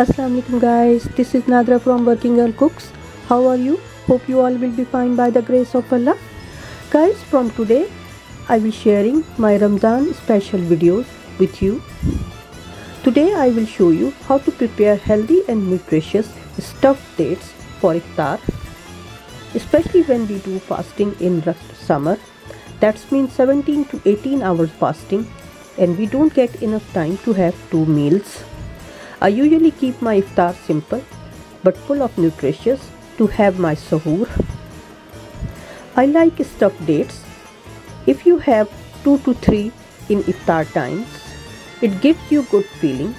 Assalamu alaikum guys. This is Nadra from Working Girl Cooks. How are you? Hope you all will be fine by the grace of Allah. Guys from today I will sharing my Ramadan special videos with you. Today I will show you how to prepare healthy and nutritious stuffed dates for iftar. Especially when we do fasting in summer. That means 17 to 18 hours fasting. And we don't get enough time to have two meals I usually keep my iftar simple but full of nutritious to have my sahur. I like stuffed dates. If you have 2 to 3 in iftar times, it gives you good feeling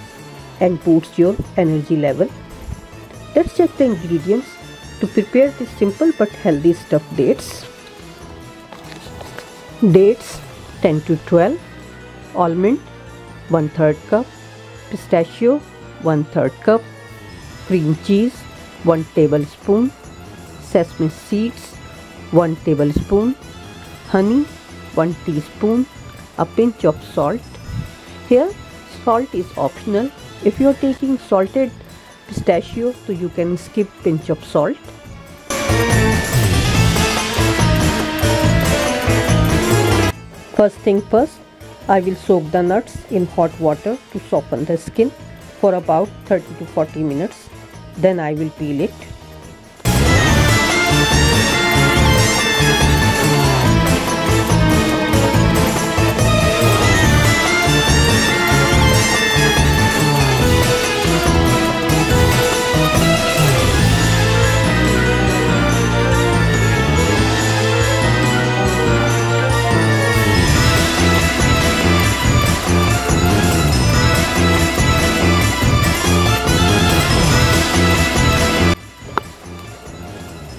and boosts your energy level. Let's check the ingredients to prepare this simple but healthy stuffed dates. Dates 10 to 12, almond 1 3rd cup, pistachio 1 3rd cup, cream cheese 1 tablespoon, sesame seeds 1 tablespoon, honey 1 teaspoon, a pinch of salt. Here salt is optional. If you are taking salted pistachio so you can skip pinch of salt. First thing first, I will soak the nuts in hot water to soften the skin for about 30 to 40 minutes. Then I will peel it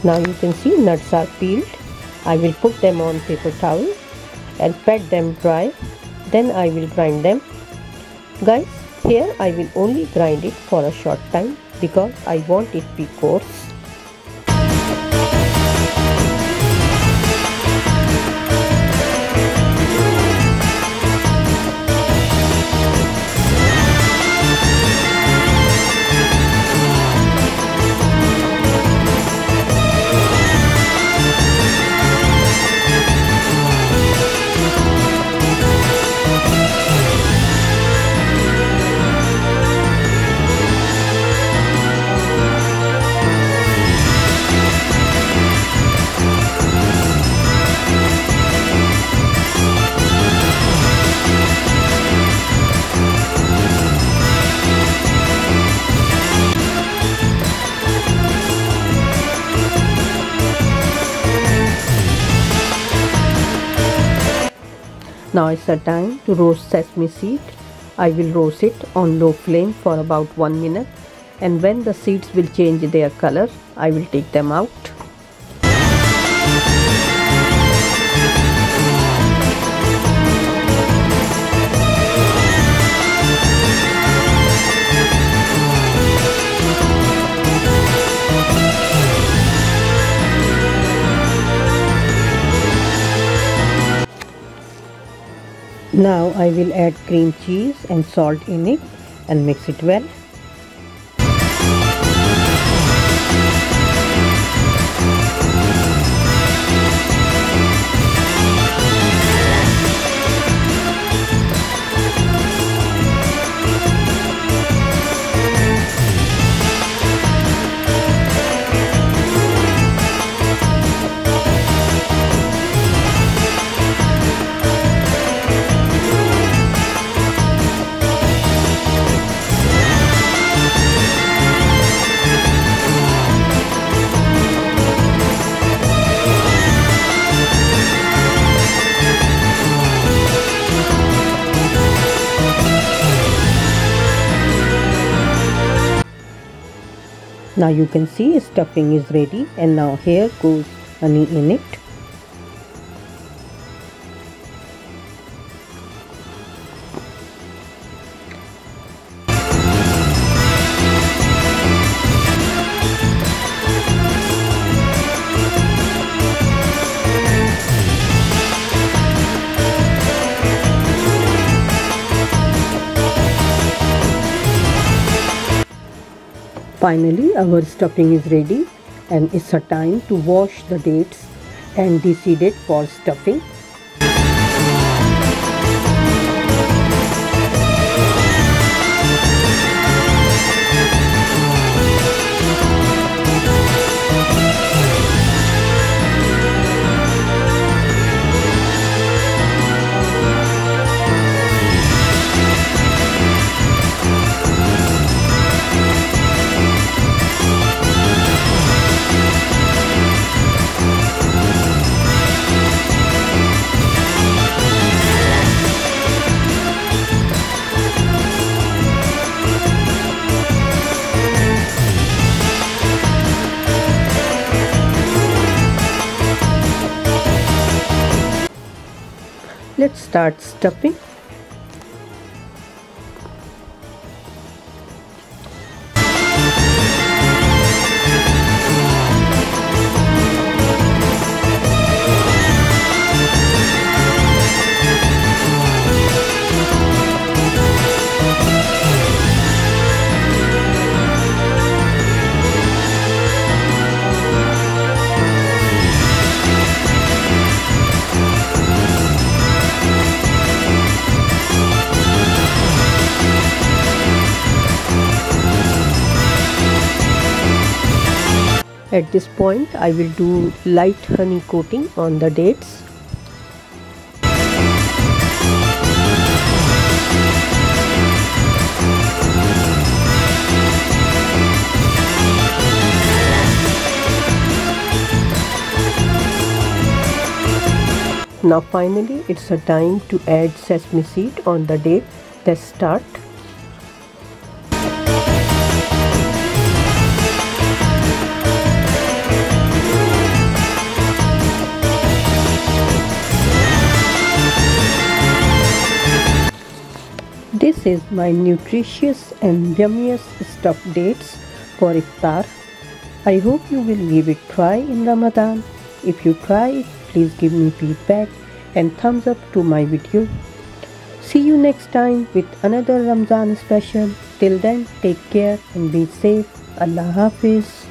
Now you can see nuts are peeled. I will put them on paper towel and pat them dry. Then I will grind them. Guys, here I will only grind it for a short time because I want it to be coarse. Now it's the time to roast sesame seed. I will roast it on low flame for about 1 minute and when the seeds will change their color, I will take them out. Now I will add cream cheese and salt in it and mix it well. Now you can see stuffing is ready and now here goes honey in it. Finally our stuffing is ready and it's a time to wash the dates and deseed it for stuffing. Let's start stuffing At this point I will do light honey coating on the dates. Now finally it's a time to add sesame seed on the date. Let's start. Is my nutritious and yummiest stuffed dates for iftar. I hope you will give it try in Ramadan. If you try it, please give me feedback and thumbs up to my video. See you next time with another Ramzan special. Till then, take care and be safe. Allah Hafiz.